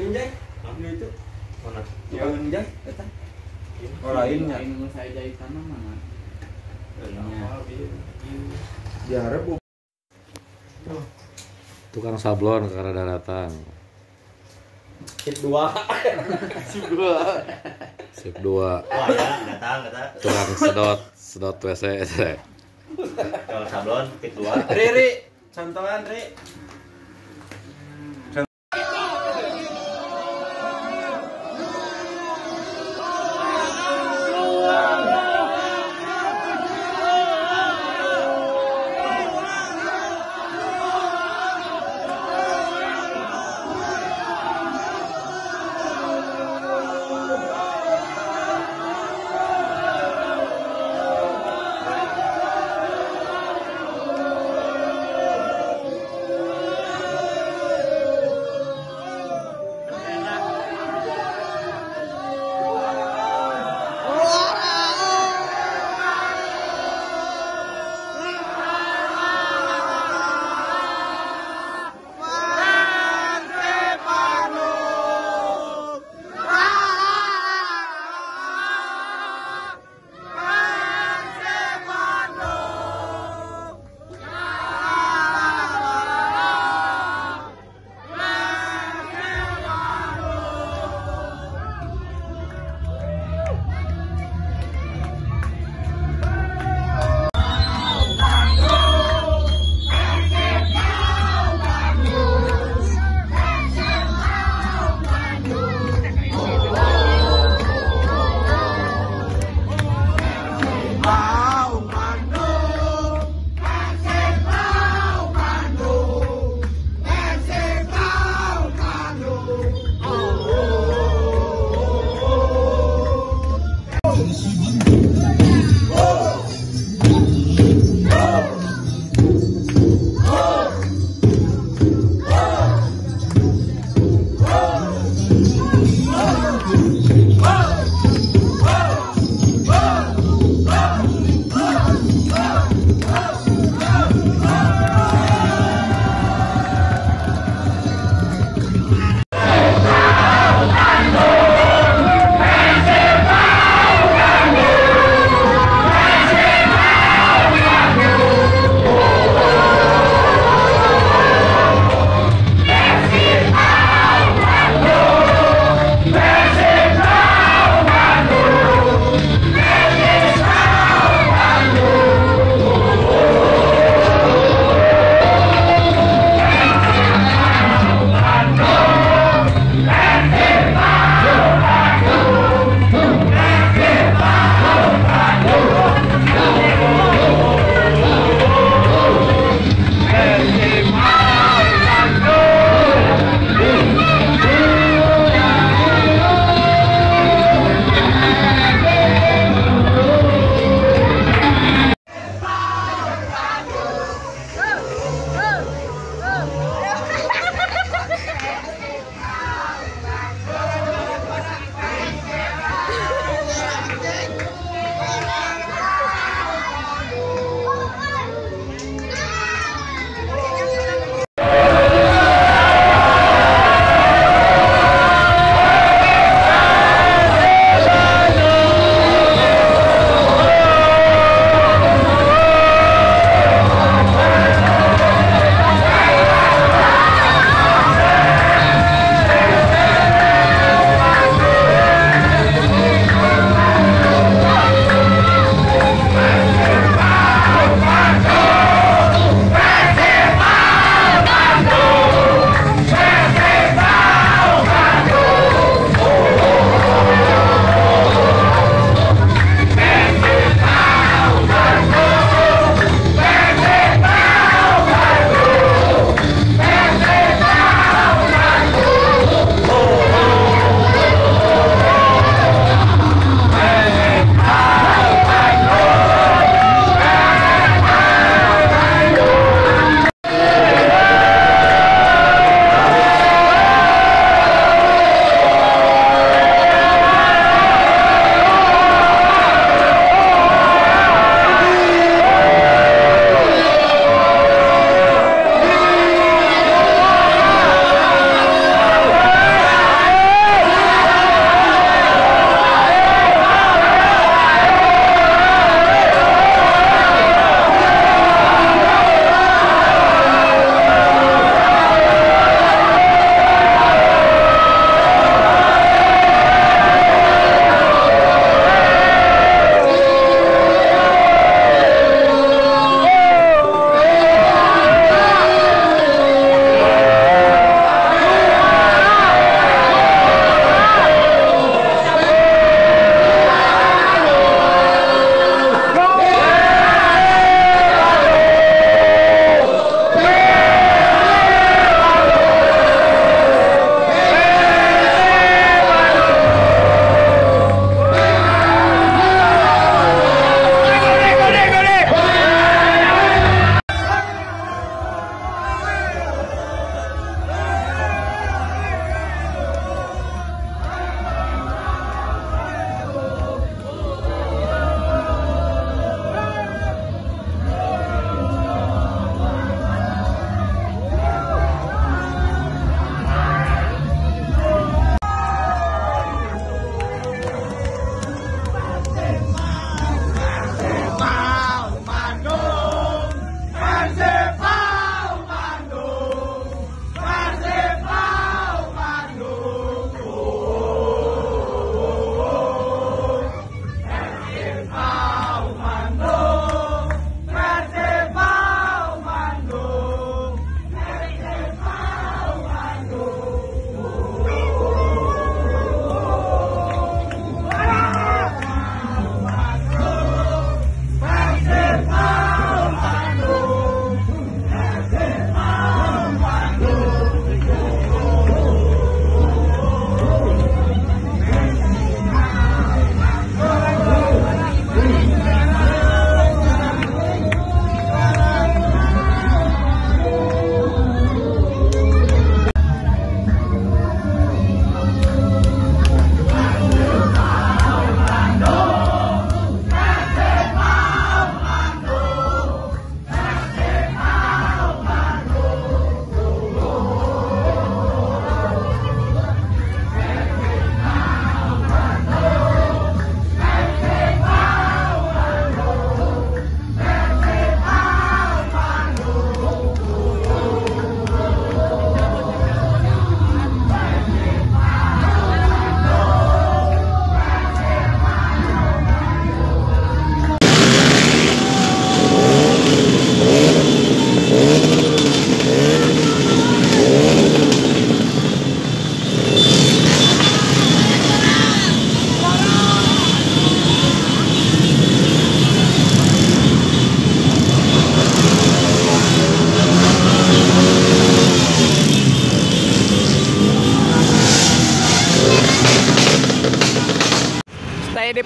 itu ambil itu. Mana? Oh lainnya saya mana? Diharap tukang sablon karena daratan. Hit dua. Sip dua. Sip dua. Oh ya datang kata tukang sedot sedot wc kalau sablon pit dua. Riri contohan Ri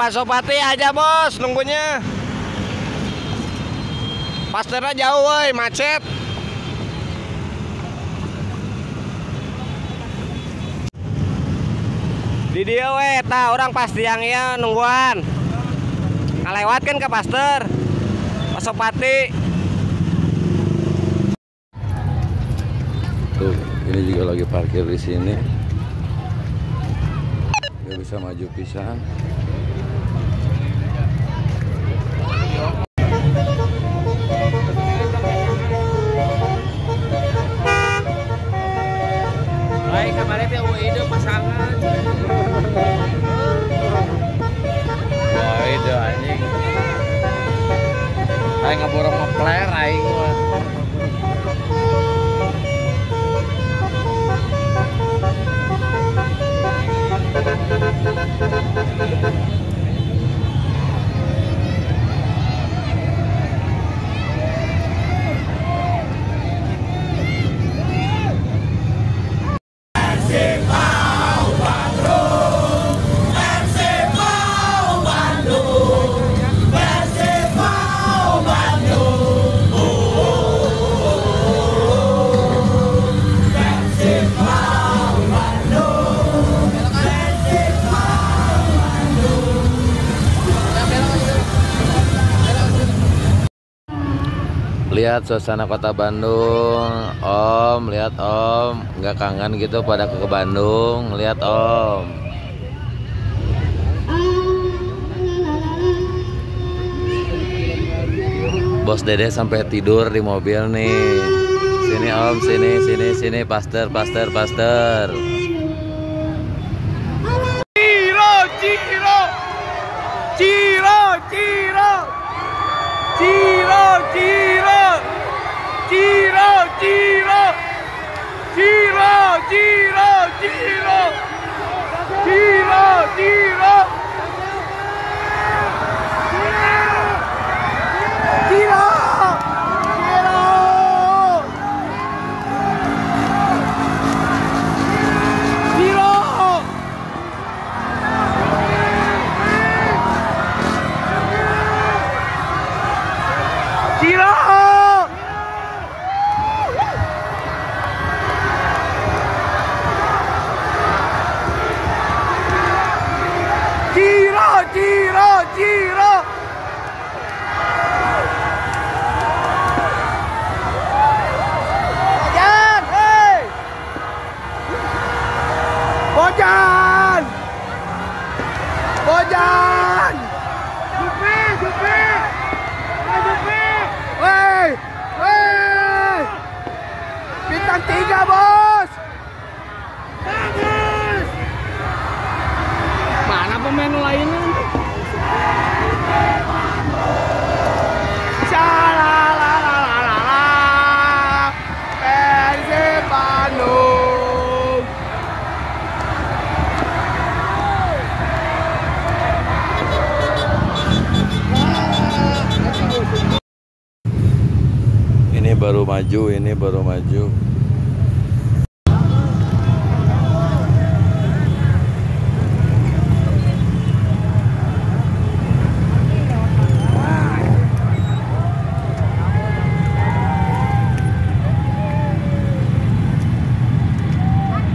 Pak Sopati aja bos nunggunya. Pasternya jauh woi, macet. Di dia we, ta orang pasti yang iya nungguan. Ngalewat kan ke Paster. Pak Sopati. Tuh, ini juga lagi parkir di sini. Gak bisa maju pisan. Aing ngaborong Lihat suasana kota Bandung, Om. Lihat Om, nggak kangen gitu pada ke Bandung. Lihat Om. Bos Dede sampai tidur di mobil nih. Sini Om, sini, sini, sini, Paster, Paster, Paster. Bojan. Jupi, Jupi. Woi, woi. Bintang tiga bos. Bagus. Mana pemain lainnya? Baru maju, ini baru maju.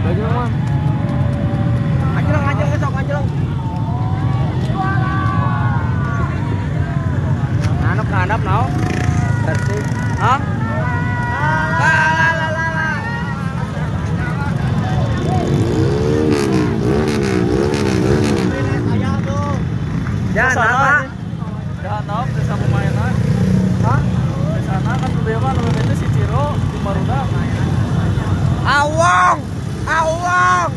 Anjlong, Ciro di Maruda. Awong, awong,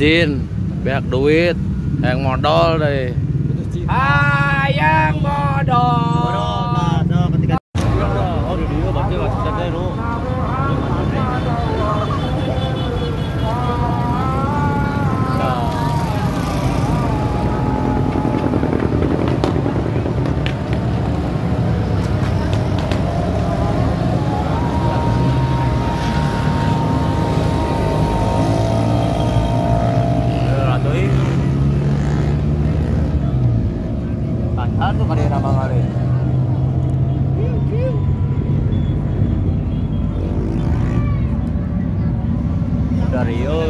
bensin beak duit yang modal deh Barrios.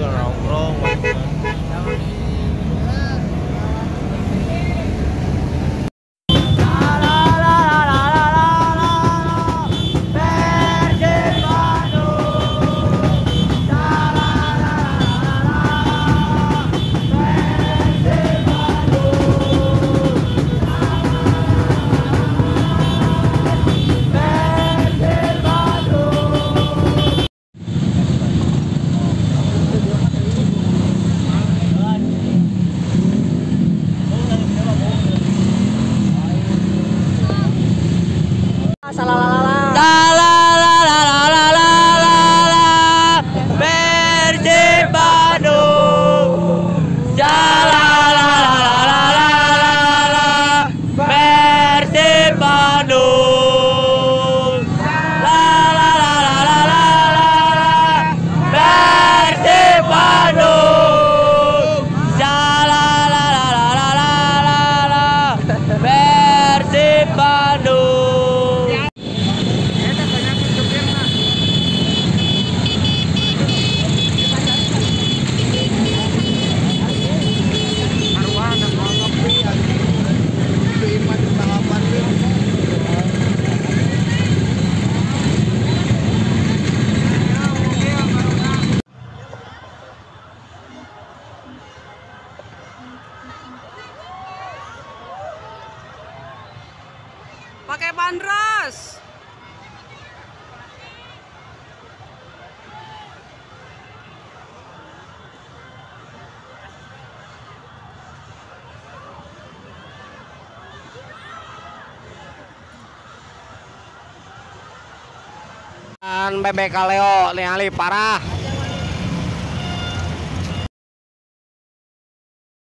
Pakai bandros. bebek kaleo ningali parah